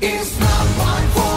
It's not my fault.